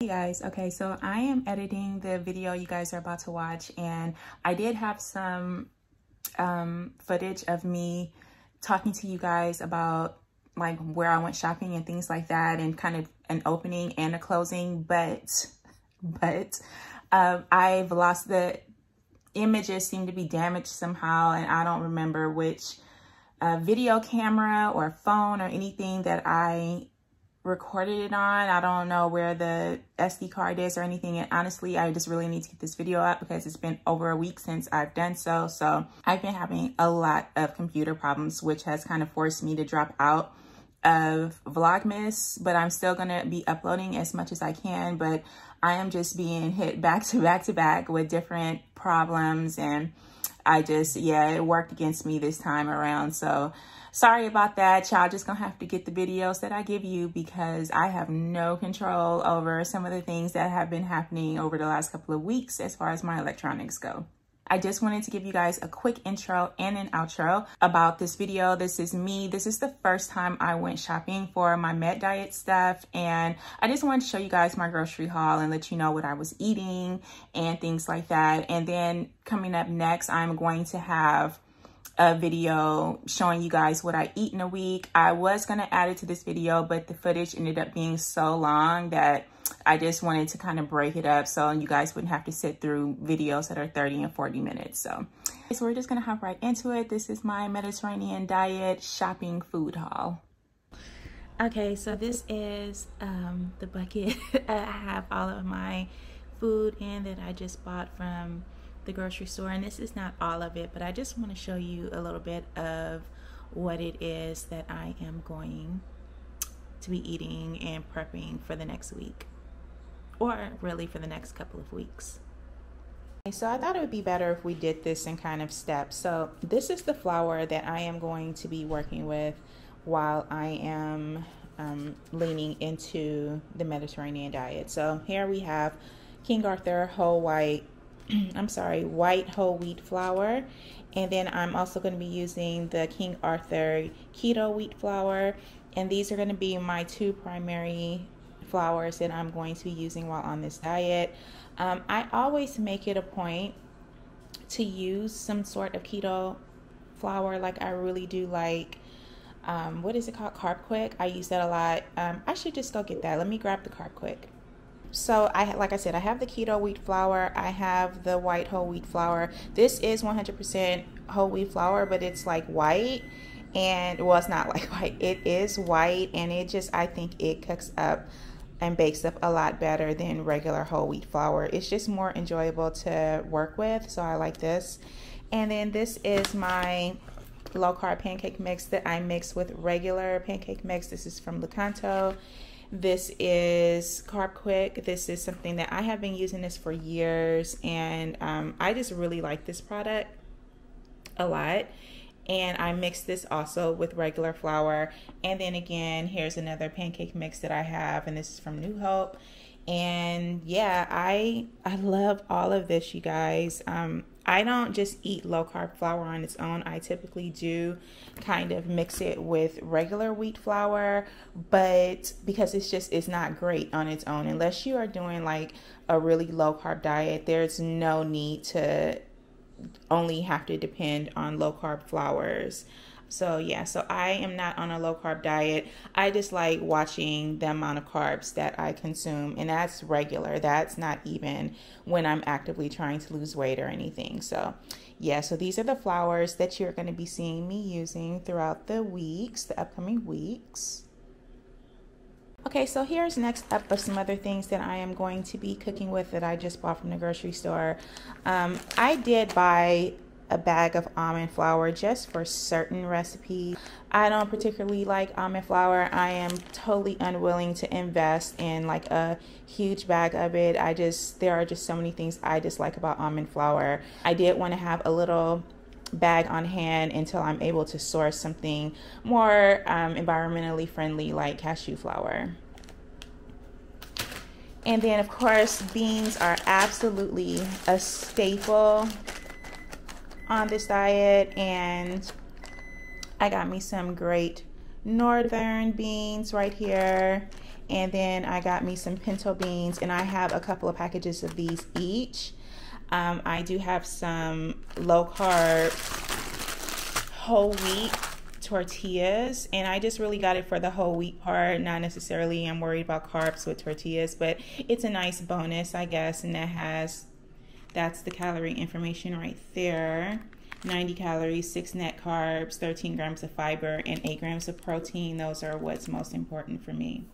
Hey guys, okay, so I am editing the video you guys are about to watch and I did have some um, footage of me talking to you guys about like where I went shopping and things like that and kind of an opening and a closing, but, but um, I've lost the images seem to be damaged somehow and I don't remember which uh, video camera or phone or anything that I recorded it on. I don't know where the SD card is or anything. And honestly, I just really need to get this video up because it's been over a week since I've done so. So I've been having a lot of computer problems, which has kind of forced me to drop out of Vlogmas, but I'm still to be uploading as much as I can. But I am just being hit back to back to back with different problems. And I just, yeah, it worked against me this time around. So sorry about that. Y'all just gonna have to get the videos that I give you because I have no control over some of the things that have been happening over the last couple of weeks as far as my electronics go. I just wanted to give you guys a quick intro and an outro about this video. This is me. This is the first time I went shopping for my Med Diet stuff. And I just wanted to show you guys my grocery haul and let you know what I was eating and things like that. And then coming up next, I'm going to have a video showing you guys what I eat in a week. I was going to add it to this video, but the footage ended up being so long that I just wanted to kind of break it up so you guys wouldn't have to sit through videos that are 30 and 40 minutes. So, so we're just going to hop right into it. This is my Mediterranean diet shopping food haul. Okay, so this is um, the bucket. I have all of my food in that I just bought from the grocery store and this is not all of it but I just want to show you a little bit of what it is that I am going to be eating and prepping for the next week or really for the next couple of weeks. So I thought it would be better if we did this in kind of steps. So this is the flour that I am going to be working with while I am um, leaning into the Mediterranean diet. So here we have King Arthur whole white I'm sorry, white whole wheat flour. And then I'm also going to be using the King Arthur keto wheat flour. And these are going to be my two primary flours that I'm going to be using while on this diet. Um, I always make it a point to use some sort of keto flour. Like I really do like, um, what is it called? Carbquik. I use that a lot. Um, I should just go get that. Let me grab the Carbquik. So I like I said, I have the keto wheat flour. I have the white whole wheat flour. This is 100% whole wheat flour, but it's like white and well, it's not like white. It is white and it just I think it cooks up and bakes up a lot better than regular whole wheat flour. It's just more enjoyable to work with, so I like this. And then this is my low carb pancake mix that I mix with regular pancake mix. This is from Lakanto this is Carbquik. This is something that I have been using this for years, and um, I just really like this product a lot. And I mix this also with regular flour. And then again, here's another pancake mix that I have, and this is from New Hope. And yeah, I I love all of this, you guys. Um, I don't just eat low carb flour on its own. I typically do kind of mix it with regular wheat flour, but because it's just it's not great on its own unless you are doing like a really low carb diet, there's no need to only have to depend on low carb flours. So yeah, so I am not on a low carb diet. I just like watching the amount of carbs that I consume, and that's regular. That's not even when I'm actively trying to lose weight or anything. So yeah, so these are the flours that you're going to be seeing me using throughout the weeks, the upcoming weeks. Okay, so here's next up of some other things that I am going to be cooking with that I just bought from the grocery store. Um, I did buy a bag of almond flour just for certain recipes. I don't particularly like almond flour. I am totally unwilling to invest in like a huge bag of it. I just, there are just so many things I dislike about almond flour. I did want to have a little bag on hand until I'm able to source something more um, environmentally friendly like cashew flour. And then, of course, beans are absolutely a staple on this diet and I got me some great northern beans right here. And then I got me some pinto beans and I have a couple of packages of these each. Um, I do have some low carb whole wheat tortillas and I just really got it for the whole wheat part not necessarily I'm worried about carbs with tortillas but it's a nice bonus I guess and that has that's the calorie information right there 90 calories, 6 net carbs, 13 grams of fiber, and 8 grams of protein. Those are what's most important for me.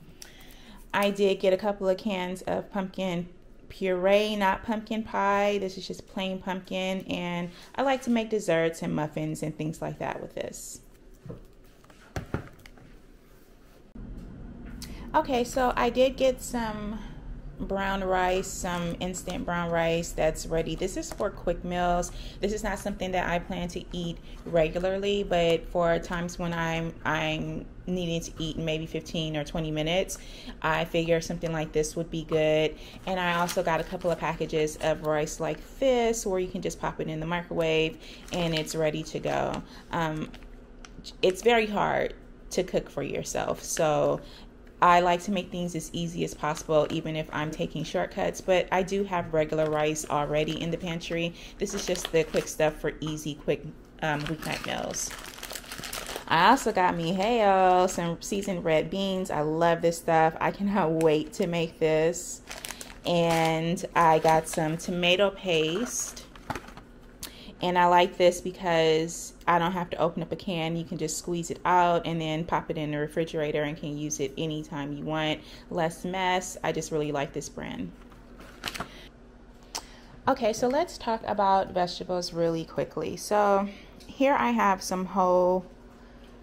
I did get a couple of cans of pumpkin puree, not pumpkin pie. This is just plain pumpkin, and I like to make desserts and muffins and things like that with this. Okay, so I did get some brown rice, some instant brown rice that's ready. This is for quick meals. This is not something that I plan to eat regularly, but for times when I'm I'm needing to eat in maybe 15 or 20 minutes, I figure something like this would be good. And I also got a couple of packages of rice like this where you can just pop it in the microwave and it's ready to go. Um, it's very hard to cook for yourself. So I like to make things as easy as possible, even if I'm taking shortcuts. But I do have regular rice already in the pantry. This is just the quick stuff for easy, quick um, weeknight meals. I also got me hey some seasoned red beans. I love this stuff. I cannot wait to make this. And I got some tomato paste. And I like this because I don't have to open up a can. You can just squeeze it out and then pop it in the refrigerator and can use it anytime you want. Less mess. I just really like this brand. Okay, so let's talk about vegetables really quickly. So here I have some whole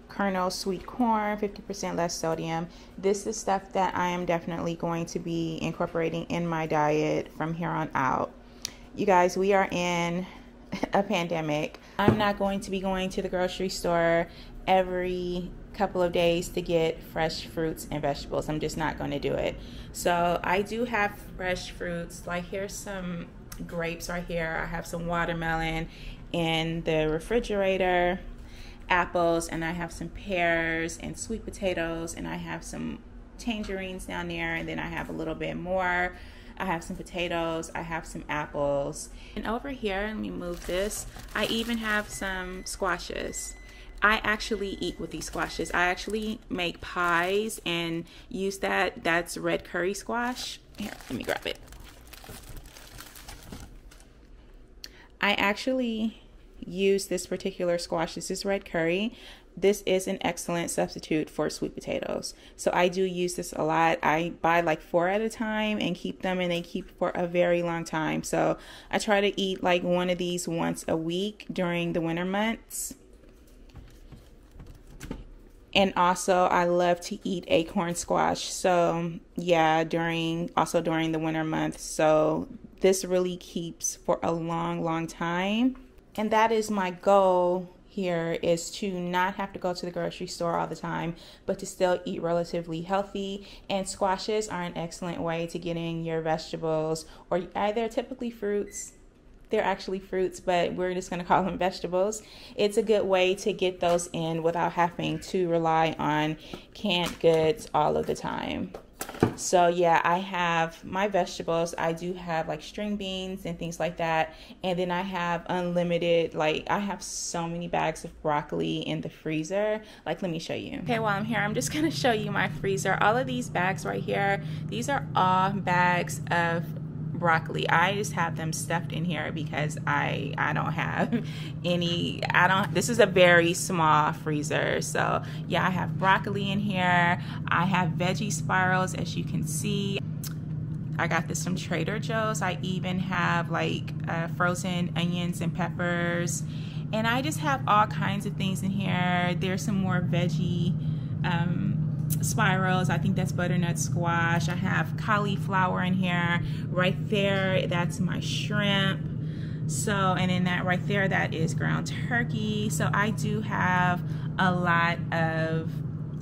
kernel sweet corn, 50% less sodium. This is stuff that I am definitely going to be incorporating in my diet from here on out. You guys, we are in a pandemic. I'm not going to be going to the grocery store every couple of days to get fresh fruits and vegetables. I'm just not going to do it. So I do have fresh fruits. Like here's some grapes right here. I have some watermelon in the refrigerator, apples, and I have some pears and sweet potatoes, and I have some tangerines down there, and then I have a little bit more I have some potatoes, I have some apples. And over here, let me move this, I even have some squashes. I actually eat with these squashes. I actually make pies and use that. That's red kuri squash. Here, let me grab it. I actually use this particular squash. This is red kuri this is an excellent substitute for sweet potatoes. So I do use this a lot. I buy like four at a time and keep them and they keep for a very long time. So I try to eat like one of these once a week during the winter months. And also I love to eat acorn squash. So yeah, during also during the winter months. So this really keeps for a long, long time. And that is my goal here is to not have to go to the grocery store all the time, but to still eat relatively healthy. And squashes are an excellent way to get in your vegetables, or either typically fruits. They're actually fruits, but we're just going to call them vegetables. It's a good way to get those in without having to rely on canned goods all of the time. So yeah, I have my vegetables. I do have like string beans and things like that. And then I have unlimited, like I have so many bags of broccoli in the freezer. Like let me show you. Okay, while I'm here, I'm just gonna show you my freezer. All of these bags right here, these are all bags of broccoli. I just have them stuffed in here because I I don't have any I don't this is a very small freezer. So, yeah, I have broccoli in here. I have veggie spirals as you can see. I got this from Trader Joe's. I even have like uh, frozen onions and peppers. And I just have all kinds of things in here. There's some more veggie um, spirals. I think that's butternut squash. I have cauliflower in here. Right there, that's my shrimp. So, and then that right there, that is ground turkey. So I do have a lot of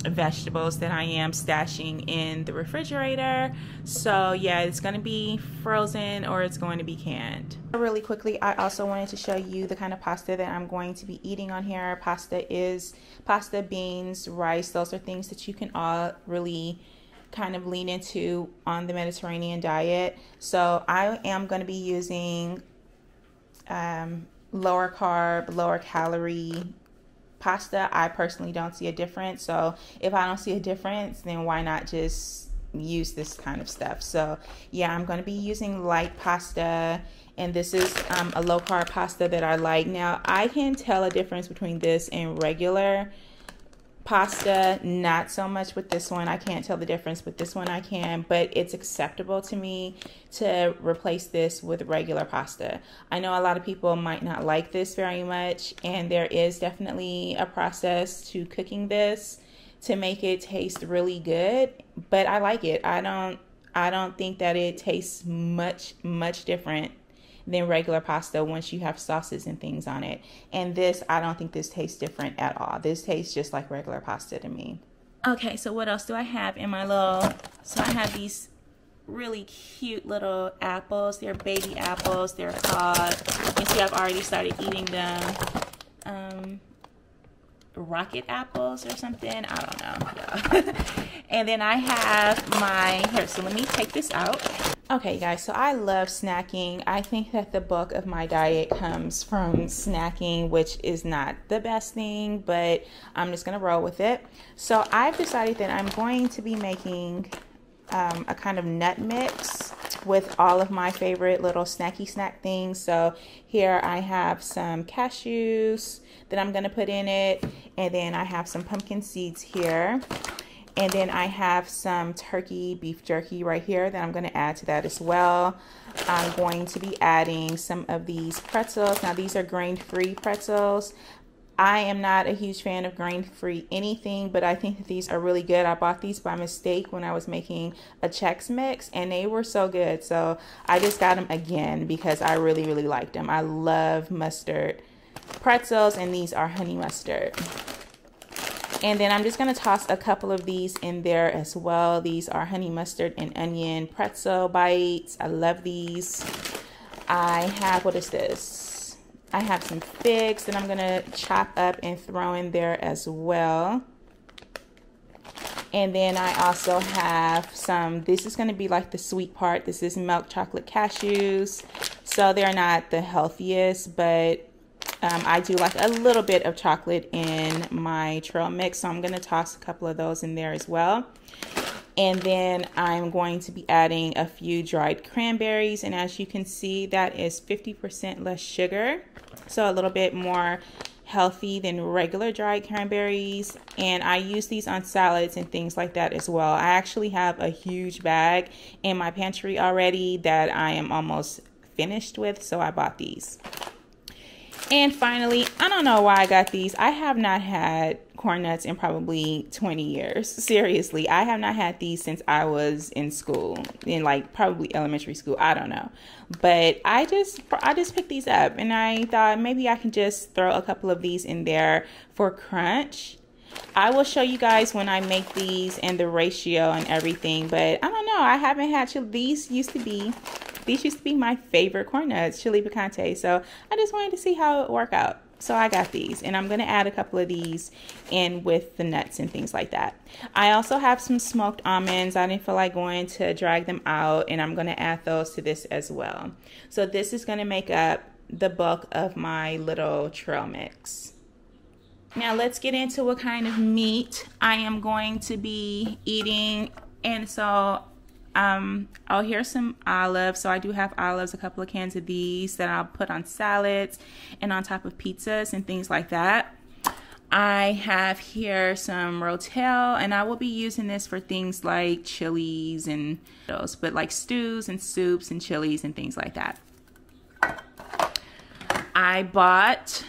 vegetables that I am stashing in the refrigerator. So yeah, it's gonna be frozen or it's going to be canned. Really quickly, I also wanted to show you the kind of pasta that I'm going to be eating on here. Pasta is pasta, beans, rice. Those are things that you can all really kind of lean into on the Mediterranean diet. So I am going to be using um, lower carb, lower calorie pasta, I personally don't see a difference. So if I don't see a difference, then why not just use this kind of stuff? So yeah, I'm going to be using light pasta and this is um, a low carb pasta that I like. Now I can tell a difference between this and regular pasta not so much with this one. I can't tell the difference with this one i can. But it's acceptable to me to replace this with regular pasta. I know a lot of people might not like this very much and there is definitely a process to cooking this to make it taste really good but i like it. I don't i don't think that it tastes much much different than regular pasta once you have sauces and things on it. And this, I don't think this tastes different at all. This tastes just like regular pasta to me. Okay, so what else do I have in my little, so I have these really cute little apples. They're baby apples. They're called, you can see I've already started eating them. Um, Rockit apples or something. I don't know. And then I have my, here, so let me take this out. Okay, guys, so I love snacking. I think that the bulk of my diet comes from snacking, which is not the best thing, but I'm just going to roll with it. So I've decided that I'm going to be making um, a kind of nut mix with all of my favorite little snacky snack things. So here I have some cashews that I'm going to put in it, and then I have some pumpkin seeds here. And then I have some turkey beef jerky right here that I'm going to add to that as well. I'm going to be adding some of these pretzels. Now these are grain-free pretzels. I am not a huge fan of grain-free anything, but I think that these are really good. I bought these by mistake when I was making a Chex Mix, and they were so good. So I just got them again because I really, really liked them. I love mustard pretzels, and these are honey mustard. And then I'm just going to toss a couple of these in there as well. These are honey mustard and onion pretzel bites. I love these. I have, what is this? I have some figs that I'm going to chop up and throw in there as well. And then I also have some, this is going to be like the sweet part. This is milk chocolate cashews. So they're not the healthiest, but um, I do like a little bit of chocolate in my trail mix, so I'm going to toss a couple of those in there as well. And then I'm going to be adding a few dried cranberries. And as you can see, that is 50% less sugar. So a little bit more healthy than regular dried cranberries. And I use these on salads and things like that as well. I actually have a huge bag in my pantry already that I am almost finished with. So I bought these. And finally, I don't know why I got these. I have not had corn nuts in probably 20 years. Seriously, I have not had these since I was in school, in like probably elementary school. I don't know. But I just I just picked these up and I thought maybe I can just throw a couple of these in there for crunch. I will show you guys when I make these and the ratio and everything, but I don't know. I haven't had these used to be these used to be my favorite corn nuts, chili picante. So I just wanted to see how it work out. So I got these and I'm going to add a couple of these in with the nuts and things like that. I also have some smoked almonds. I didn't feel like going to drag them out and I'm going to add those to this as well. So this is going to make up the bulk of my little trail mix. Now let's get into what kind of meat I am going to be eating. And so um, oh, here's some olives. So I do have olives, a couple of cans of these that I'll put on salads and on top of pizzas and things like that. I have here some Rotel, and I will be using this for things like chilies and those, but like stews and soups and chilies and things like that. I bought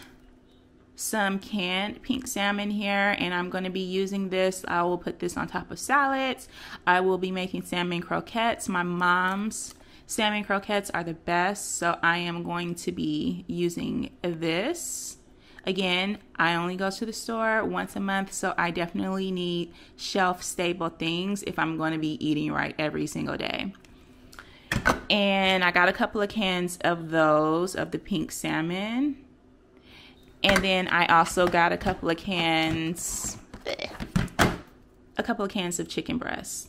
some canned pink salmon here and I'm going to be using this. I will put this on top of salads. I will be making salmon croquettes. My mom's salmon croquettes are the best so I am going to be using this. Again, I only go to the store once a month, so I definitely need shelf stable things if I'm going to be eating right every single day. And I got a couple of cans of those, of the pink salmon. And then I also got a couple of cans, a couple of cans of chicken breast.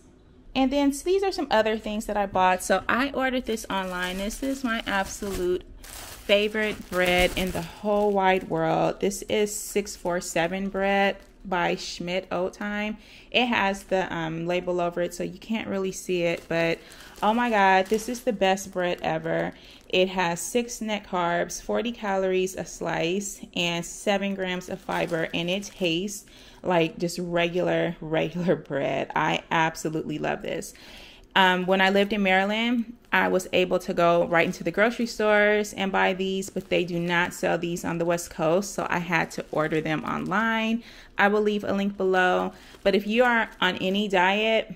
And then so these are some other things that I bought. So I ordered this online. This is my absolute favorite bread in the whole wide world. This is 647 bread by Schmidt Old Tyme. It has the um, label over it, so you can't really see it, but oh my god, this is the best bread ever. It has six net carbs, 40 calories a slice, and seven grams of fiber, and it tastes like just regular, regular bread. I absolutely love this. Um, when I lived in Maryland, I was able to go right into the grocery stores and buy these, but they do not sell these on the West Coast, so I had to order them online. I will leave a link below. But if you are on any diet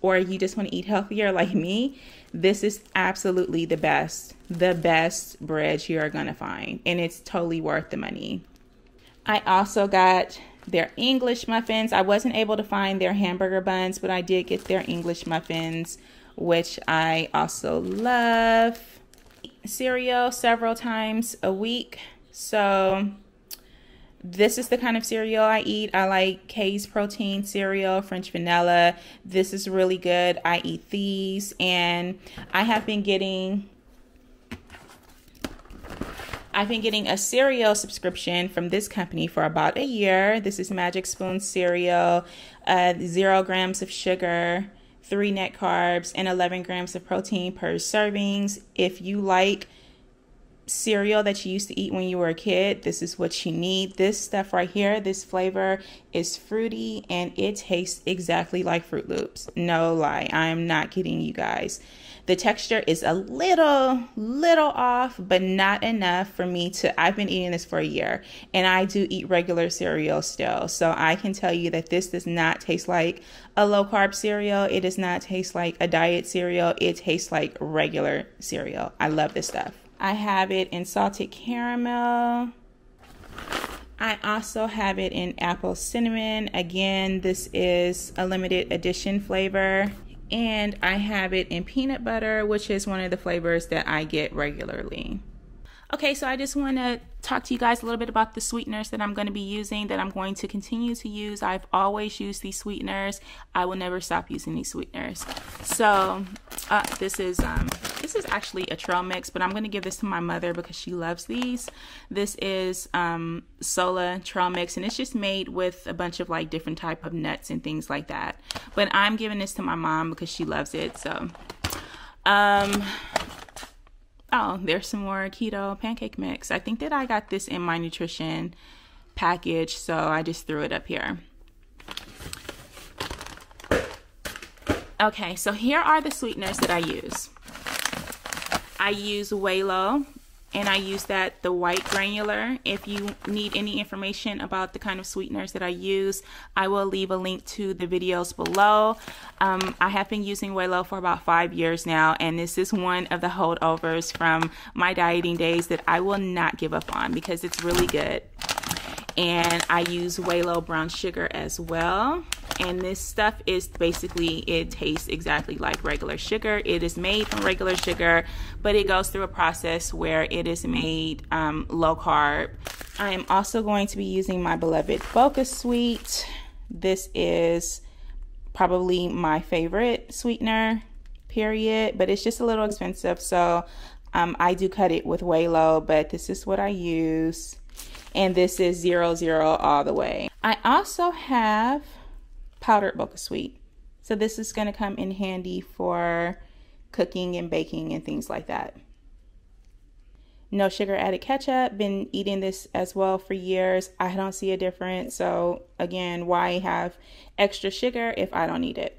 or you just want to eat healthier like me, this is absolutely the best, the best bread you are going to find, and it's totally worth the money. I also got their English muffins. I wasn't able to find their hamburger buns, but I did get their English muffins, which I also love. Cereal several times a week. So this is the kind of cereal I eat. I like Kay's protein cereal, French vanilla. This is really good. I eat these and I have been getting I've been getting a cereal subscription from this company for about a year. This is Magic Spoon cereal, uh, zero grams of sugar, three net carbs, and 11 grams of protein per servings. If you like cereal that you used to eat when you were a kid, this is what you need. This stuff right here, this flavor is fruity and it tastes exactly like Froot Loops. No lie, I am not kidding you guys. The texture is a little, little off, but not enough for me to. I've been eating this for a year and I do eat regular cereal still. So I can tell you that this does not taste like a low carb cereal. It does not taste like a diet cereal. It tastes like regular cereal. I love this stuff. I have it in salted caramel. I also have it in apple cinnamon. Again, this is a limited edition flavor and I have it in peanut butter, which is one of the flavors that I get regularly. Okay, so I just want to talk to you guys a little bit about the sweeteners that I'm going to be using, that I'm going to continue to use. I've always used these sweeteners. I will never stop using these sweeteners. So uh, this is um, this is actually a trail mix, but I'm going to give this to my mother because she loves these. This is um, Sola trail mix, and it's just made with a bunch of like different type of nuts and things like that. But I'm giving this to my mom because she loves it. So um oh, there's some more keto pancake mix. I think that I got this in my Netrition package, so I just threw it up here. Okay, so here are the sweeteners that I use. I use WALO and I use that the white granular. If you need any information about the kind of sweeteners that I use, I will leave a link to the videos below. Um, I have been using WALO for about five years now, and this is one of the holdovers from my dieting days that I will not give up on because it's really good. And I use WALO brown sugar as well. And this stuff is basically it tastes exactly like regular sugar. It is made from regular sugar but it goes through a process where it is made um, low carb. I am also going to be using my beloved BochaSweet. This is probably my favorite sweetener period but it's just a little expensive. So um, i do cut it with WALO but this is what i use and this is zero zero all the way i also have powdered BochaSweet. So this is going to come in handy for cooking and baking and things like that. No sugar added ketchup. Been eating this as well for years. I don't see a difference. So again, why have extra sugar if I don't need it?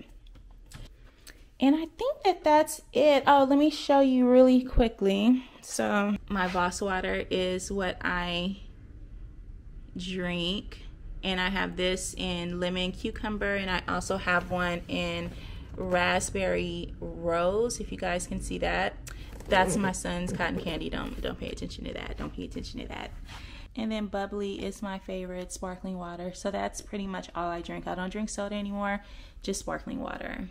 And I think that that's it. Oh, let me show you really quickly. So my Voss water is what I drink and I have this in lemon cucumber and I also have one in raspberry rose if you guys can see that that's my son's cotton candy don't don't pay attention to that don't pay attention to that And then bubly is my favorite sparkling water. So that's pretty much all I drink. I don't drink soda anymore, just sparkling water.